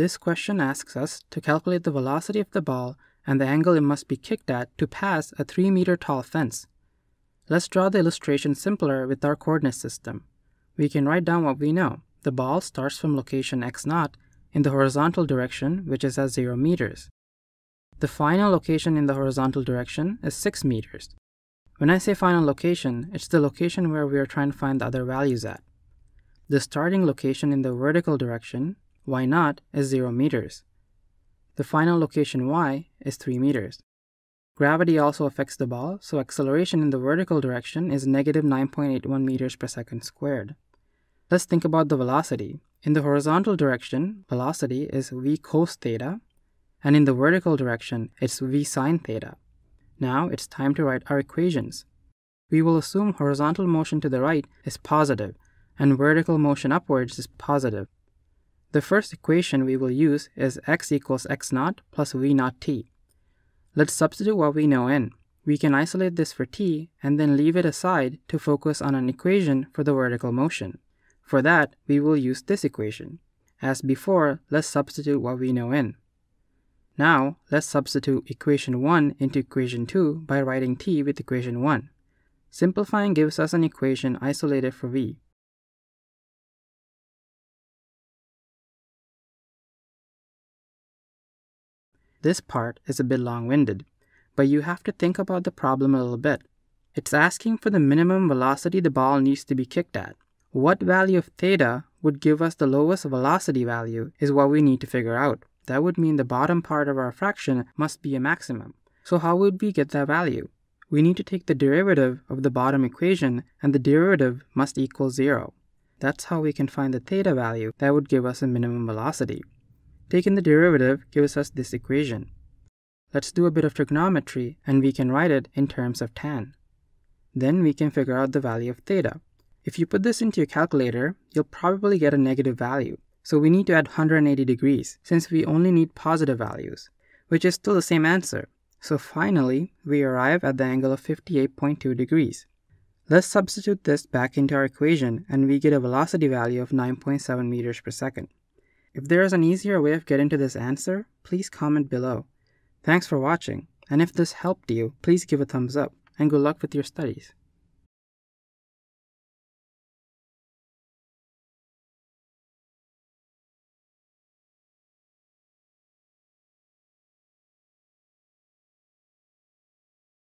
This question asks us to calculate the velocity of the ball and the angle it must be kicked at to pass a 3 meter tall fence. Let's draw the illustration simpler with our coordinate system. We can write down what we know. The ball starts from location x0 in the horizontal direction, which is at 0 meters. The final location in the horizontal direction is 6 meters. When I say final location, it's the location where we are trying to find the other values at. The starting location in the vertical direction, y0, is 0 meters. The final location y is 3 meters. Gravity also affects the ball, so acceleration in the vertical direction is negative 9.81 meters per second squared. Let's think about the velocity. In the horizontal direction, velocity is v cos theta, and in the vertical direction, it's v sine theta. Now it's time to write our equations. We will assume horizontal motion to the right is positive, and vertical motion upwards is positive. The first equation we will use is x equals x naught plus v naught t. Let's substitute what we know in. We can isolate this for t and then leave it aside to focus on an equation for the vertical motion. For that, we will use this equation. As before, let's substitute what we know in. Now, let's substitute equation 1 into equation 2 by writing t with equation 1. Simplifying gives us an equation isolated for v. This part is a bit long-winded, but you have to think about the problem a little bit. It's asking for the minimum velocity the ball needs to be kicked at. What value of theta would give us the lowest velocity value is what we need to figure out. That would mean the bottom part of our fraction must be a maximum. So how would we get that value? We need to take the derivative of the bottom equation and the derivative must equal zero. That's how we can find the theta value that would give us a minimum velocity. Taking the derivative gives us this equation. Let's do a bit of trigonometry and we can write it in terms of tan. Then we can figure out the value of theta. If you put this into your calculator, you'll probably get a negative value. So we need to add 180 degrees, since we only need positive values, which is still the same answer. So finally, we arrive at the angle of 58.2 degrees. Let's substitute this back into our equation and we get a velocity value of 9.7 meters per second. If there is an easier way of getting to this answer, please comment below. Thanks for watching, and if this helped you, please give a thumbs up, and good luck with your studies.